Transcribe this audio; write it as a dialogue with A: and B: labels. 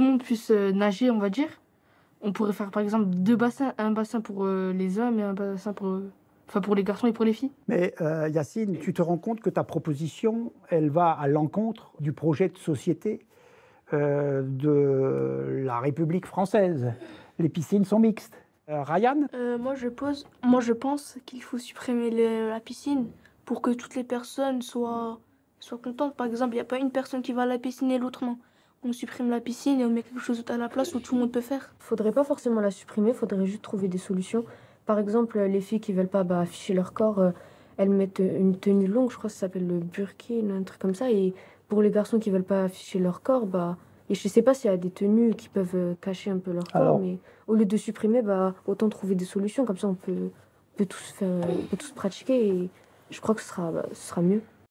A: tout le monde puisse euh, nager, on va dire, on pourrait faire par exemple deux bassins, un bassin pour euh, les hommes et un bassin pour, euh, enfin, pour les garçons et pour les filles.
B: Mais euh, Yacine, tu te rends compte que ta proposition, elle va à l'encontre du projet de société euh, de la République française. Les piscines sont mixtes. Euh, Ryan?
C: Euh, moi, je pose, moi, je pense qu'il faut supprimer le- la piscine pour que toutes les personnes soient, soient contentes. Par exemple, il n'y a pas une personne qui va à la piscine et l'autre non. On supprime la piscine et on met quelque chose d'autre à la place où tout le monde peut faire.
D: Faudrait pas forcément la supprimer, faudrait juste trouver des solutions. Par exemple, les filles qui veulent pas bah, afficher leur corps, euh, elles mettent une tenue longue, je crois que ça s'appelle le burkini, un truc comme ça. Et pour les garçons qui veulent pas afficher leur corps, bah, et je sais pas s'il y a des tenues qui peuvent euh, cacher un peu leur corps,
B: Alors-
D: mais au lieu de supprimer, bah, autant trouver des solutions. Comme ça, on peut, on peut tous faire, on peut tous pratiquer et je crois que ce sera, bah, ce sera mieux.